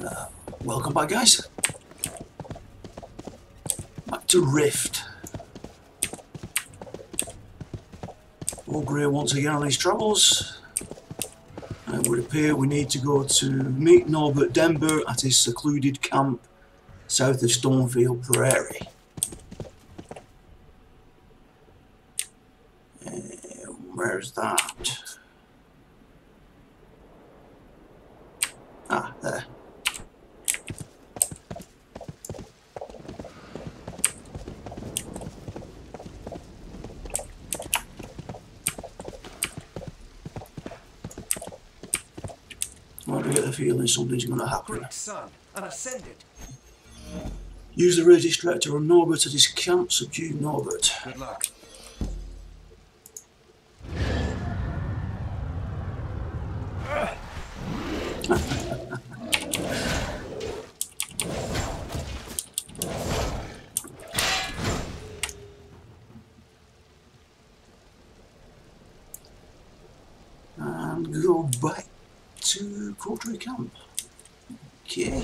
Uh, welcome back, guys. Back to Rift. Ogre once again on his travels. It would appear we need to go to meet Norbert Denver at his secluded camp south of Stonefield Prairie. Uh, where's that? Ah, there. I get the feeling something's to happen. Great son, an ascended. Use the ray distractor on Norbert at his camp, subdue Norbert. Good luck. and go back to Courtrai Camp. Okay.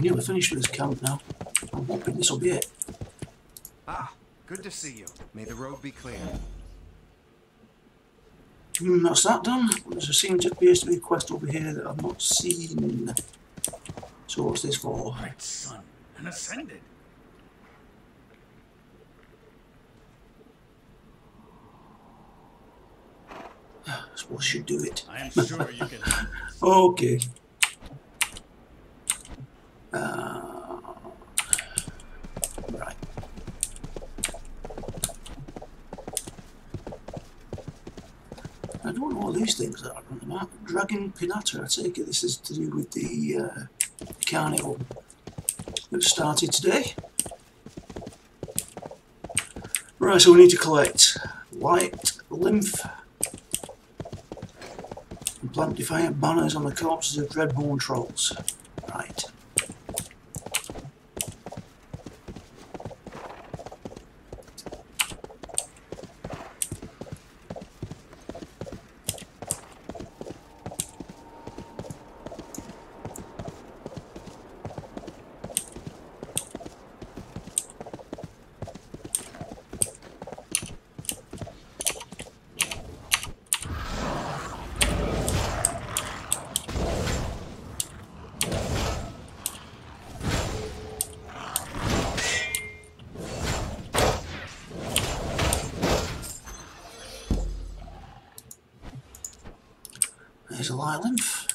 We've nearly finished with this camp now. I'm hoping this will be it. Ah, good to see you. May the road be clear. Mm, that's that done. There seems to appears to be a quest over here that I've not seen. So what's this for? Great son, an ascended. I suppose you should do it. I am sure you can. Okay. Uh, right. I things are on the map. Dragon Pinata, I take it this is to do with the uh, carnival that started today. Right, so we need to collect light, lymph, and plant defiant banners on the corpses of dreadborn trolls. Right. Light lymph.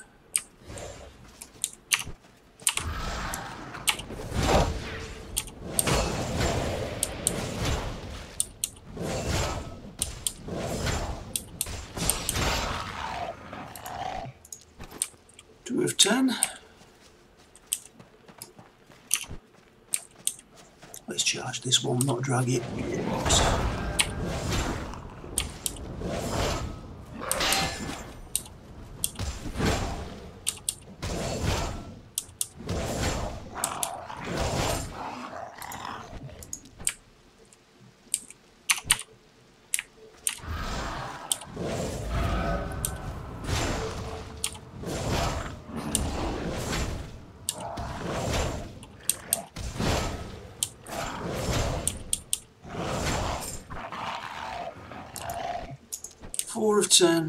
Two of ten. Let's charge this one, not drag it.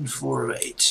10408.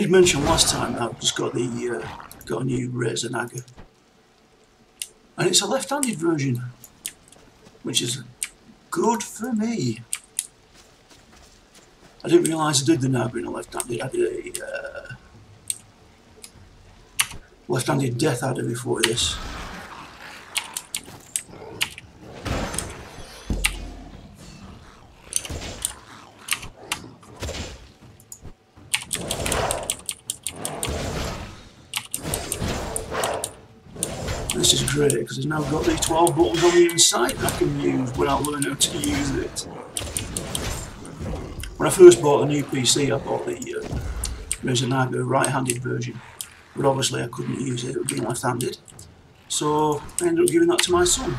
Did mention last time I've just got the uh, got a new Razer Naga, and it's a left-handed version, which is good for me. I didn't realise I did the Naga in a left-handed. I did a uh, left-handed Death Adder before. This is great because it's now got these 12 buttons on the inside that I can use when I learn how to use it. When I first bought a new PC, I bought the uh, Naga right-handed version, but obviously I couldn't use it, it being left-handed. So I ended up giving that to my son.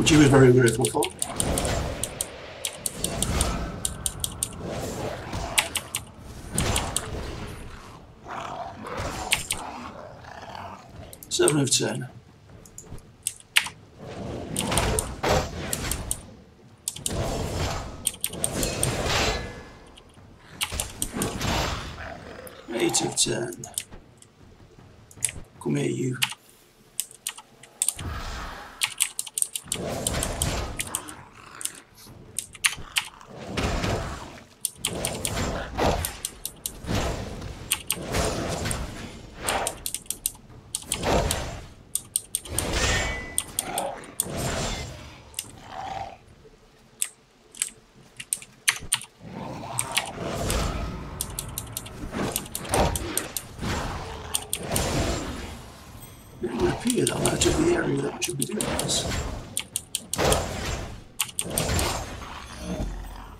Which he was very grateful for. Seven of ten. Eight of ten. Come here, you. It would out of the area that should be doing this.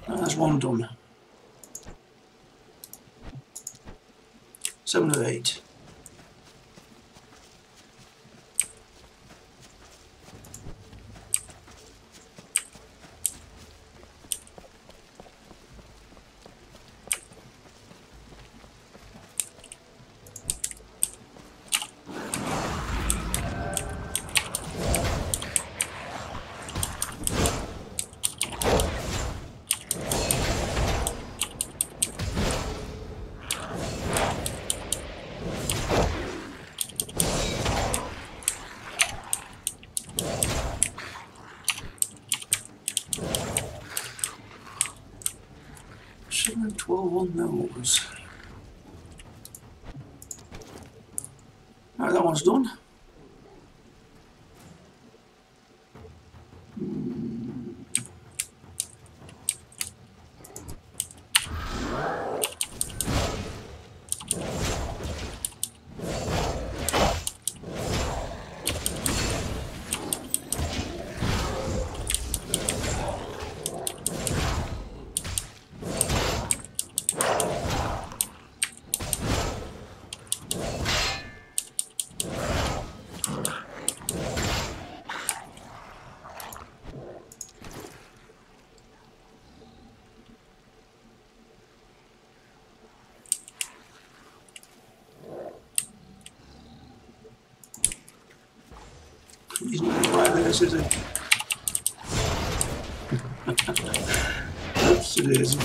That's one done. Seven of eight. And those. Right, that one's done. He's right there, is? Oops, it is.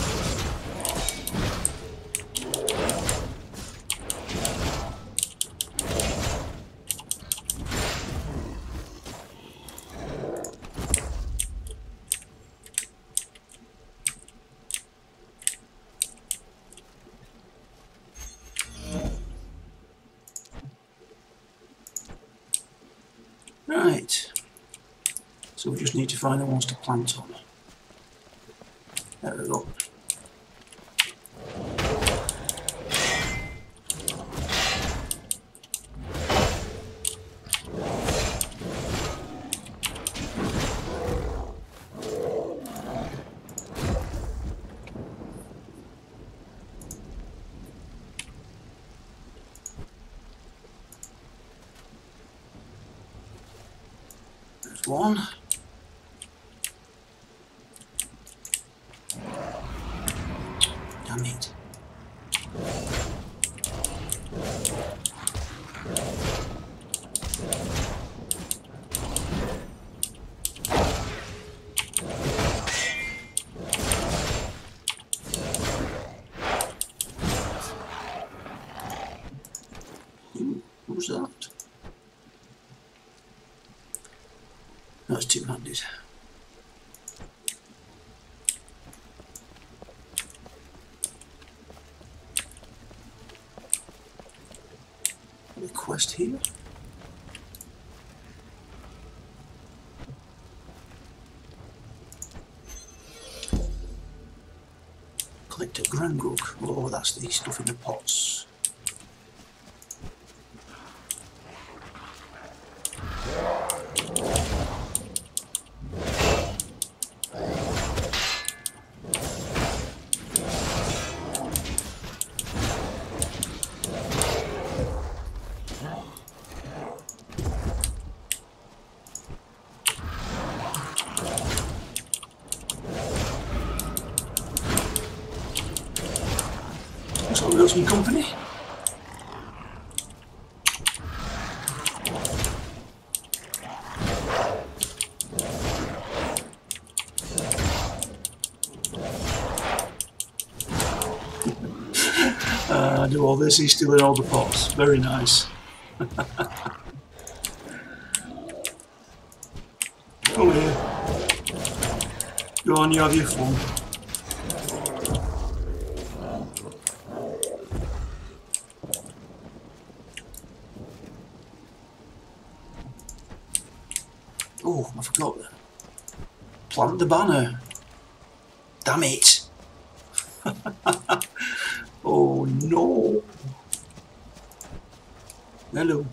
Right. So we just need to find the ones to plant on. There we go. Who's that? That's two-handed. Quest here? Collect a Grangrug. Oh, that's the stuff in the pots. Some company. Uh, do all this, he's still in all the pots. Very nice. Come here. Go on, you have your fun. That. Plant the banner. Damn it. oh no. Hello.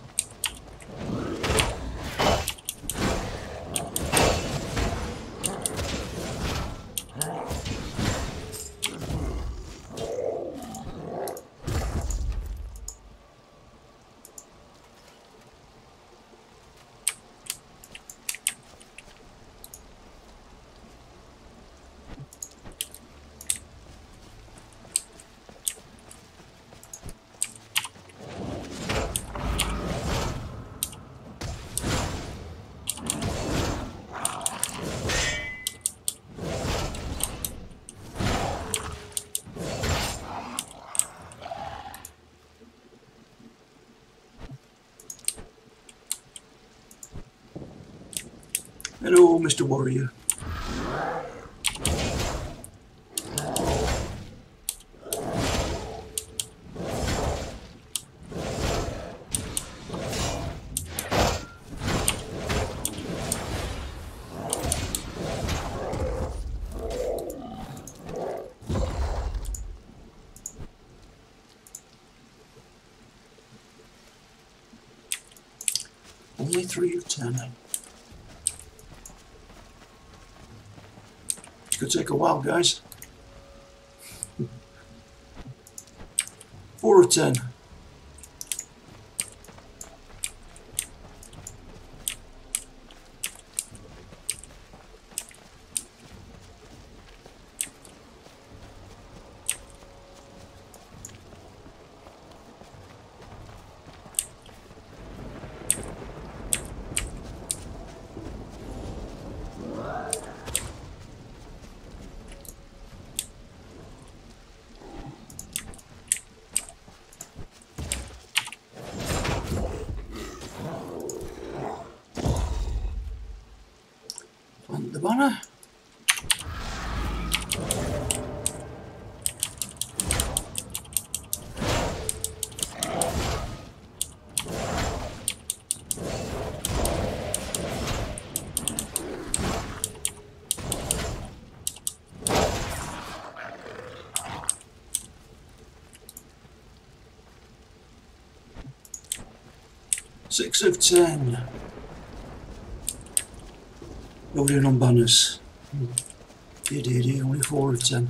Hello, Mr. Warrior. Only three of ten. Could take a while, guys. Four of ten. Plant the banner. Six of ten. Loading on banners. Dear, dear, dear, only four of ten.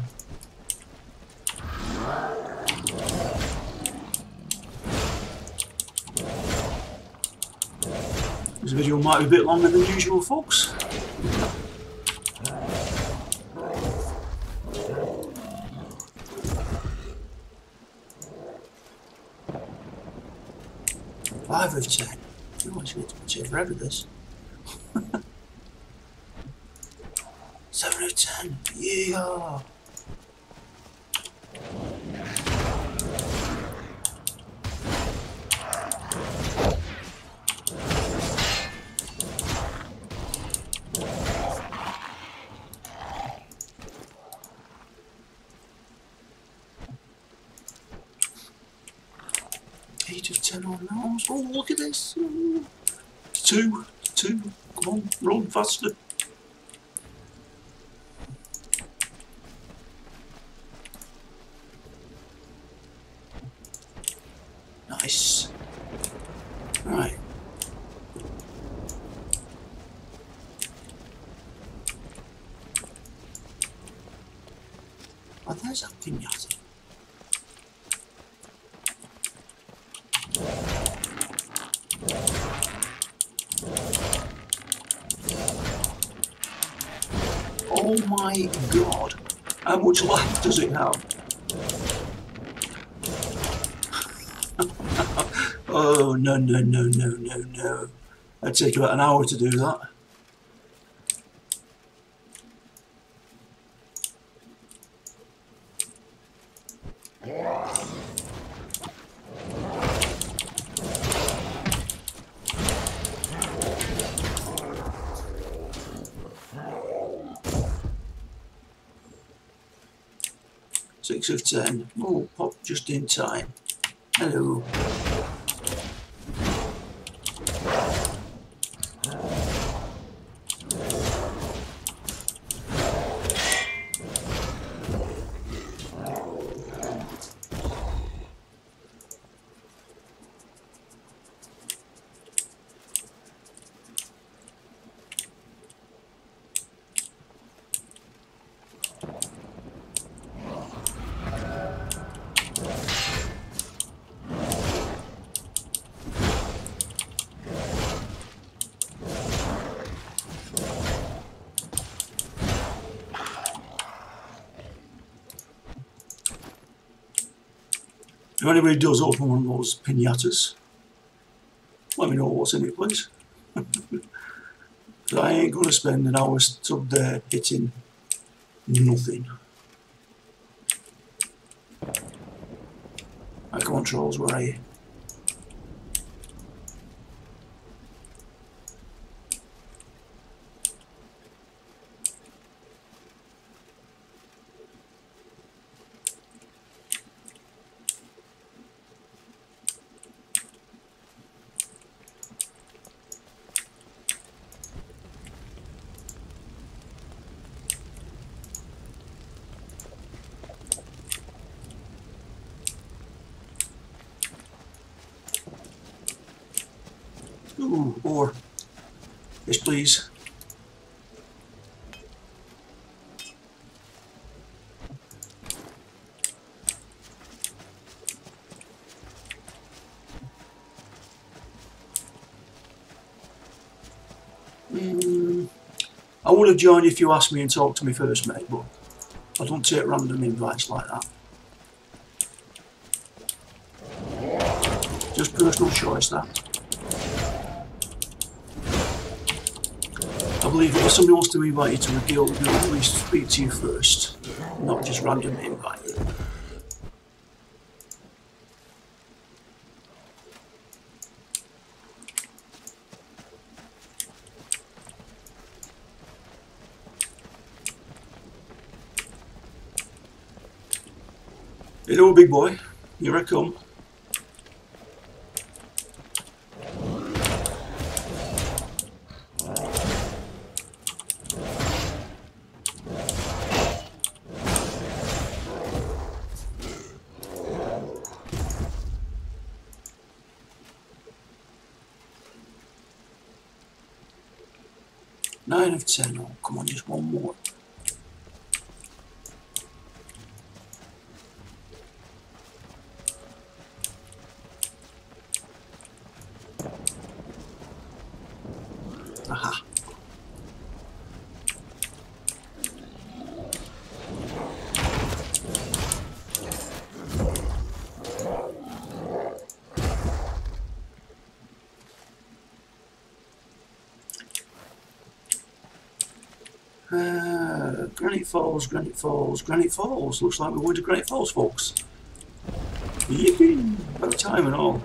This video might be a bit longer than usual, folks. Five of ten. You want to get to take forever this. Seven of ten. Yeah. 10 on arms. Oh, look at this. Two, two. Come on, run faster. Nice. Right. Oh, there's a pinata. Oh my god. Life does it have? oh no no no no no no. It'd take about an hour to do that. Of ten. Oh, pop just in time. Hello. If anybody does open one of those pinatas, let me know what's in it, please. I ain't going to spend an hour stood there hitting nothing. I come on, trolls, where are you? Ooh, or yes, please. Mm, I would have joined if you asked me and talked to me first, mate, but I don't take random invites like that. Just personal choice, that. Believe if somebody wants to invite you to a guild, they'll at least speak to you first, not just randomly invite you. Hello, big boy. Here I come. Nine of ten. Oh, come on, just one more. Uh, Granite Falls, Granite Falls, Granite Falls. Looks like we're going to Granite Falls, folks. Yippee! About time and all.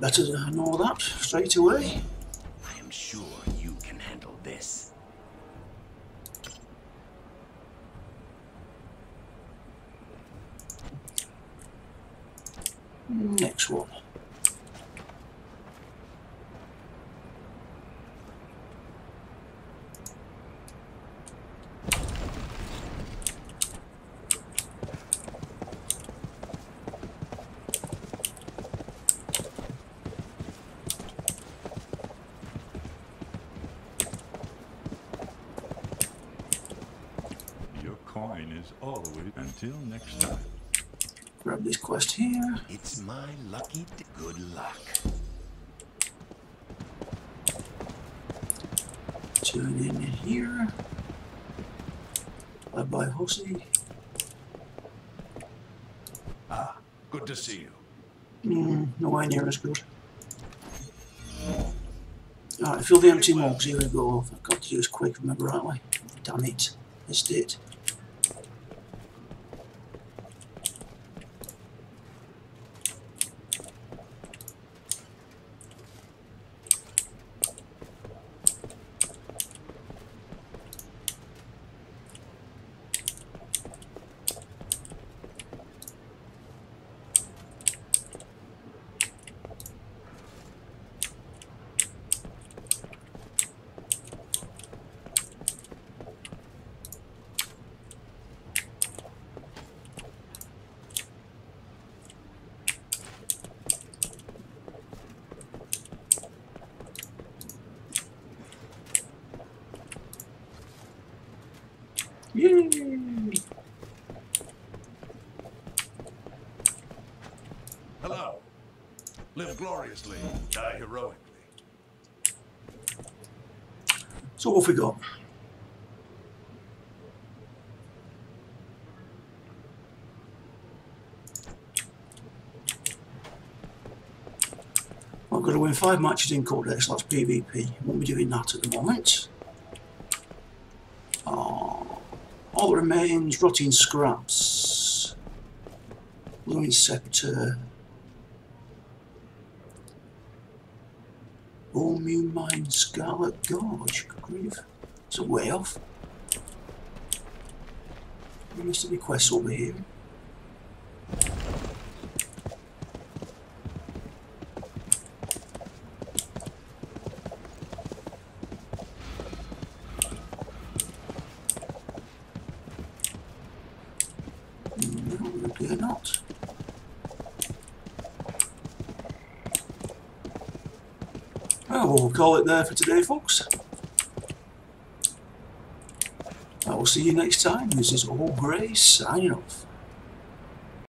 Better to know that straight away. I am sure you can handle this. Next one. Your coin is always until next time. Grab this quest here. It's my lucky good luck. Turn in here. Bye bye, Horsey. Ah, good to see you. Mm, nowhere near as good. Alright, fill the empty mugs. Here we go. I've got to do this quick, remember rightly. Damn it. Missed it. Yay! Hello. Live gloriously, die heroically. So what have we got? I've got to win five matches in Codex, that's PvP. Won't be doing that at the moment. Oh, all that remains, rotting scraps. Blooming scepter. new Mine Scarlet Gorge. Grief. It's a way off. There must be quests over here. No, they're not. Well, we'll call it there for today, folks. I will see you next time. This is Olgrey signing off.